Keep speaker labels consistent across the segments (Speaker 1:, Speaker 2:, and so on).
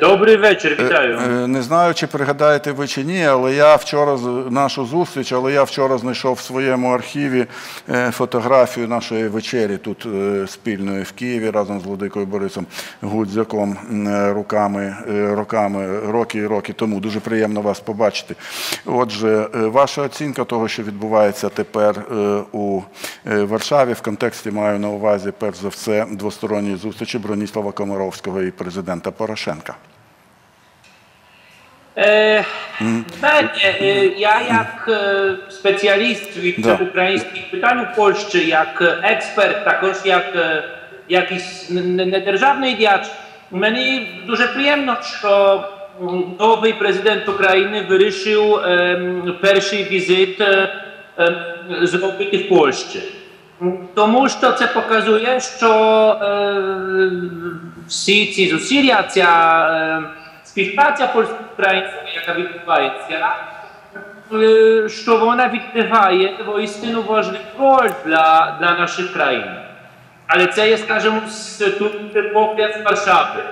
Speaker 1: Добрий вечір, вітаю.
Speaker 2: Е, Не знаю, чи пригадаєте ви чи ні, але я вчора нашу зустріч, але я вчора знайшов в своєму архіві е, фотографію нашої вечері тут е, спільної в Києві разом з Владикою Борисом Гудзяком е, руками, е, роками, роки і роки тому. Дуже приємно вас побачити. Отже, е, ваша оцінка того, що відбувається тепер е, у е, Варшаві, в контексті маю на увазі перш за все двосторонньої зустрічі Броніслава Комаровського і президента Порошенка.
Speaker 1: Е, знаєте, е, я як е, спеціаліст від
Speaker 2: Да.
Speaker 1: українських питань у Польщі, як е, експерт, також як е, якийсь н- н- недержавний діяч, мені дуже приємно, що м, новий президент України вирішив ем, перший візит е, ем, зробити в Польщі. Тому що це показує, що е, всі ці зусилля, ця е, співпраця польсько-українська, яка відбувається, е, що вона відіграє воістину важливу роль для, для наших країн. Але це є, скажімо, з- тут погляд з Варшави.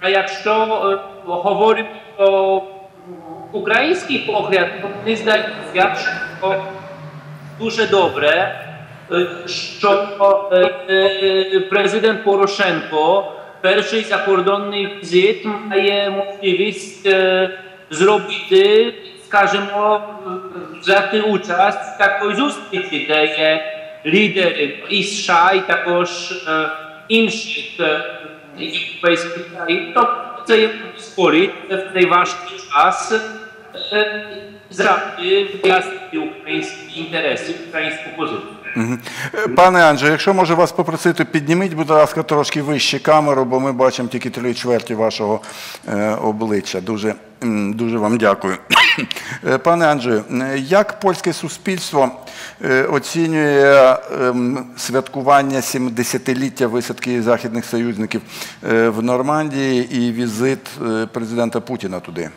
Speaker 1: А якщо е, говоримо про український погляд, то мені здається, що дуже добре, е, що е, е, президент Порошенко перший закордонний візит має можливість е, зробити, скажімо, е, взяти участь в такій зустрічі, де є лідери і США, і також е, інших е, європейських країн. Тобто це є дозволить в цей важкий час е, завжди вияснити українські інтереси, українську позицію.
Speaker 2: Е, Пане Анже, якщо можу вас попросити, підніміть, будь ласка, трошки вище камеру, бо ми бачимо тільки три чверті вашого е, обличчя. Дуже, вам дякую. Е, Пане Анджею, е, як польське суспільство е, оцінює ем, святкування 70-ліття висадки західних союзників е, в Нормандії і візит е, президента Путіна туди?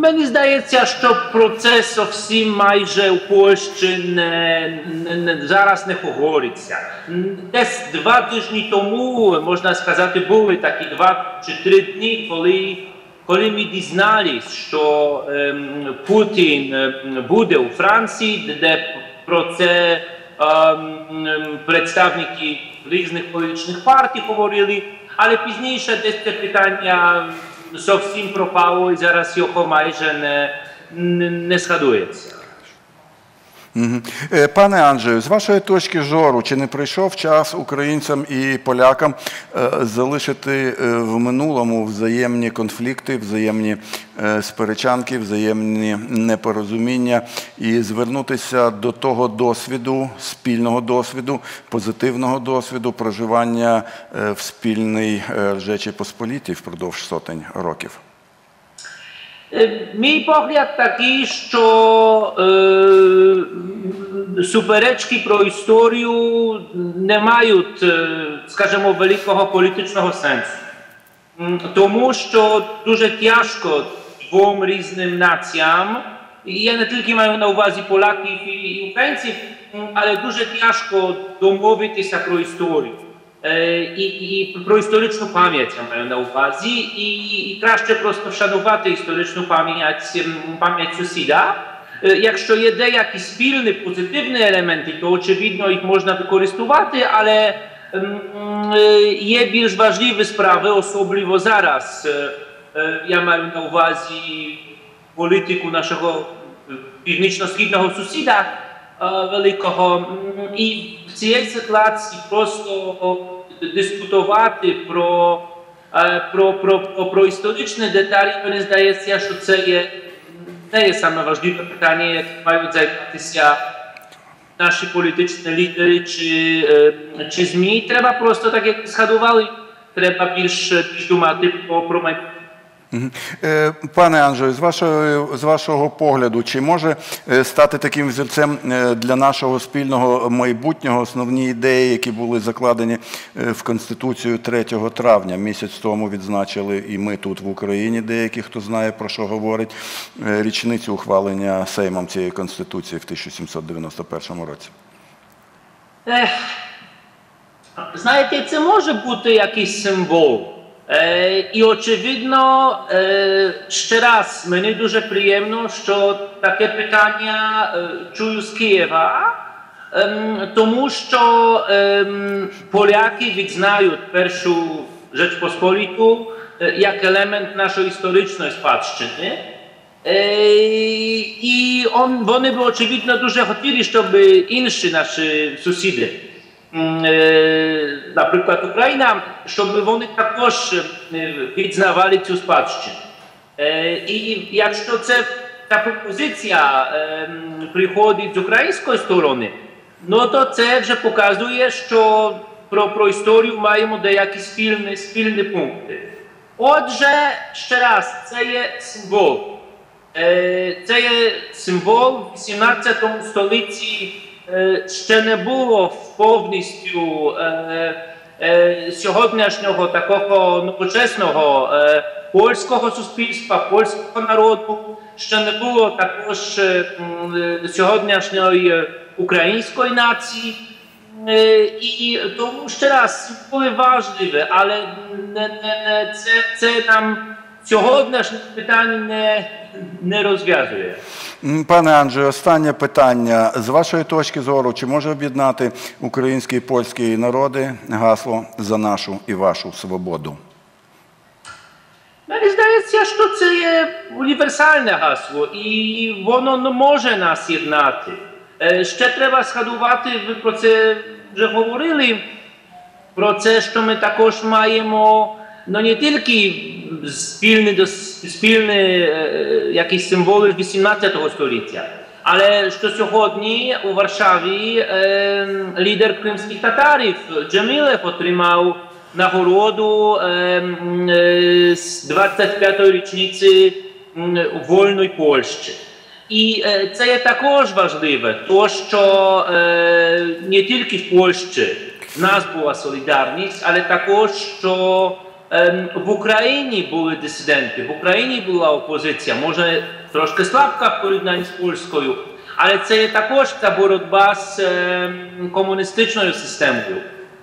Speaker 1: Мені здається, що про це зовсім майже у Польщі не, не, не, зараз не говориться. Десь два тижні тому, можна сказати, були такі два чи три дні, коли, коли ми дізнались, що ем, Путін ем, буде у Франції, де про це ем, представники різних політичних партій говорили, але пізніше десь це питання зовсім пропало і зараз його майже не, не, не згадується.
Speaker 2: Е, Пане Анджею, з вашої точки зору, чи не прийшов час українцям і полякам е, залишити е, в минулому взаємні конфлікти, взаємні сперечанки, взаємні непорозуміння і звернутися до того досвіду, спільного досвіду, позитивного досвіду проживання в спільній е, Ржечі Посполітій впродовж сотень років?
Speaker 1: Е, Мій погляд такий, що е, суперечки про історію не мають, е, скажімо, великого політичного сенсу. Тому що дуже тяжко двом різним націям, я не тільки маю на увазі Поляків і українців, але дуже тяжко домовитися про історію. Е, І, і про історичну пам'ять я маю на увазі, і, і краще просто вшанувати історичну пам'ять м, пам'ять сусіда. Е, Якщо є деякі спільні позитивні елементи, то очевидно їх можна використовувати, але м, е, є більш важливі справи, особливо зараз. Е, е, Я маю на увазі політику нашого е, північно-східного цій ситуації просто дискутувати про, е, про, про, про, історичні деталі, мені здається, що це є не є саме питання, як мають займатися наші політичні лідери чи, е, чи ЗМІ. Треба просто, так як згадували, треба більш, більш думати про, про майбутнє.
Speaker 2: Е, Пане Анжею, з вашого, з вашого погляду, чи може е, стати таким взірцем е, для нашого спільного майбутнього основні ідеї, які були закладені в Конституцію 3 травня? Місяць тому відзначили і ми тут в Україні, деякі, хто знає про що говорить, річницю ухвалення Сеймом цієї Конституції в 1791 році.
Speaker 1: Ех, Знаєте, це може бути якийсь символ. Е, і очевидно, е, ще раз, мені дуже приємно, що таке питання е, чую з Києва, ем, тому що ем, поляки відзнають першу Rzeczpospolitу е, як елемент нашої історичної спадщини. Е, І он, вони б очевидно дуже хотіли, щоб інші е, наприклад, Україна, щоб вони також е, відзнавали цю спадщину. Е, І якщо це та пропозиція приходить з української сторони, ну то це вже показує, що про, про історію маємо деякі спільні, спільні пункти. Отже, ще раз, це є символ. Це є символ в 18 столітті ще не було повністю е, е, сьогоднішнього такого новочесного е, польського суспільства, польського народу. Ще не було також е, е, сьогоднішньої е, української нації. Е, І тому ще раз символи важливі, але це, це нам сьогоднішнє питання не, не розв'язує.
Speaker 2: Пане Анджею, останнє питання. З вашої точки зору, чи може об'єднати українські і польські народи гасло за нашу і вашу свободу?
Speaker 1: Мені здається, що це є універсальне гасло, і воно не може нас єднати. Е, Ще треба згадувати, ви про це вже говорили, про це, що ми також маємо ну, не тільки спільні, дос- спільні е, якісь символи 18 століття, але що сьогодні у Варшаві е, лідер кримських татарів Джемілев отримав нагороду е, е, з 25-ї річниці вольної Польщі. І е, це є також важливе, то що е, не тільки в Польщі в нас була солідарність, але також що е, в Україні були дисиденти, в Україні була опозиція, може трошки слабка в порівнянні з польською, але це є також та боротьба з е, комуністичною системою,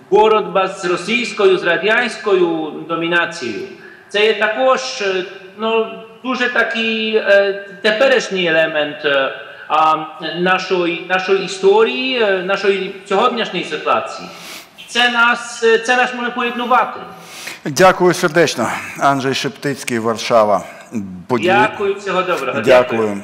Speaker 1: боротьба з російською, з радянською домінацією. Це є також е, ну, дуже такий е, теперішній елемент е, нашої, нашої історії, нашої сьогоднішньої ситуації. Це нас, це нас може поєднувати.
Speaker 2: Дякую сердечно. Анджей Шептицький, Варшава. Поділ-
Speaker 1: Дякую, всього доброго.
Speaker 2: Дякую.